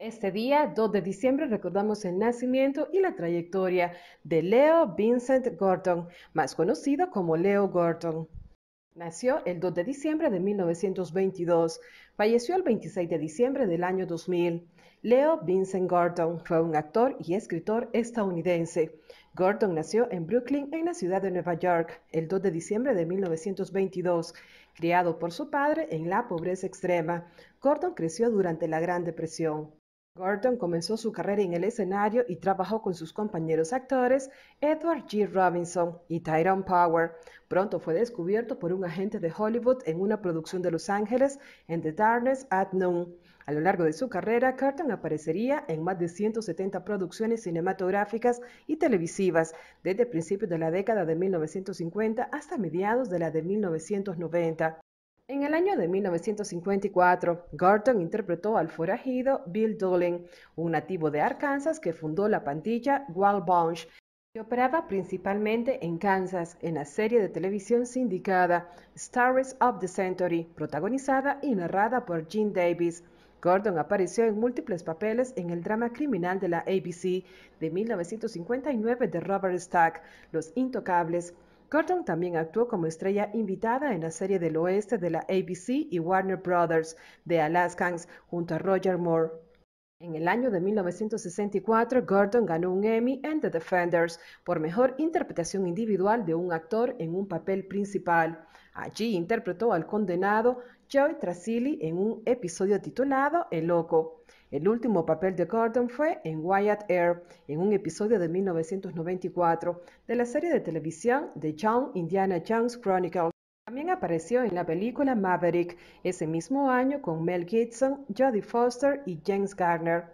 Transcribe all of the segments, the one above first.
Este día, 2 de diciembre, recordamos el nacimiento y la trayectoria de Leo Vincent Gordon, más conocido como Leo Gordon. Nació el 2 de diciembre de 1922, falleció el 26 de diciembre del año 2000. Leo Vincent Gordon fue un actor y escritor estadounidense. Gordon nació en Brooklyn, en la ciudad de Nueva York, el 2 de diciembre de 1922. Criado por su padre en la pobreza extrema, Gordon creció durante la Gran Depresión. Gordon comenzó su carrera en el escenario y trabajó con sus compañeros actores Edward G. Robinson y Tyrone Power. Pronto fue descubierto por un agente de Hollywood en una producción de Los Ángeles en The Darkness at Noon. A lo largo de su carrera, Gordon aparecería en más de 170 producciones cinematográficas y televisivas, desde principios de la década de 1950 hasta mediados de la de 1990. En el año de 1954, Gordon interpretó al forajido Bill Doolin, un nativo de Arkansas que fundó la pandilla Wild Bunch, que operaba principalmente en Kansas en la serie de televisión sindicada Stories of the Century, protagonizada y narrada por Gene Davis. Gordon apareció en múltiples papeles en el drama criminal de la ABC de 1959 de Robert Stack, Los Intocables, Gordon también actuó como estrella invitada en la serie del oeste de la ABC y Warner Brothers de Alaskans junto a Roger Moore. En el año de 1964, Gordon ganó un Emmy en The Defenders por mejor interpretación individual de un actor en un papel principal. Allí interpretó al condenado Joey Tracili en un episodio titulado El Loco. El último papel de Gordon fue en Wyatt Earp, en un episodio de 1994 de la serie de televisión The Young Indiana Jones Chronicles. También apareció en la película Maverick ese mismo año con Mel Gibson, Jodie Foster y James Garner.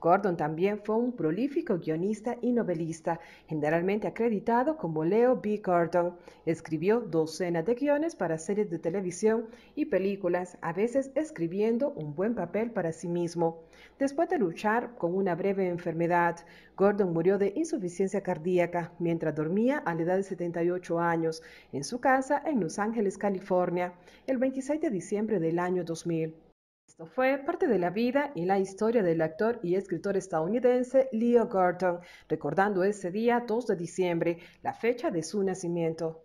Gordon también fue un prolífico guionista y novelista, generalmente acreditado como Leo B. Gordon. Escribió docenas de guiones para series de televisión y películas, a veces escribiendo un buen papel para sí mismo. Después de luchar con una breve enfermedad, Gordon murió de insuficiencia cardíaca mientras dormía a la edad de 78 años en su casa en Los Ángeles, California, el 26 de diciembre del año 2000. Esto fue parte de la vida y la historia del actor y escritor estadounidense Leo Gordon, recordando ese día 2 de diciembre, la fecha de su nacimiento.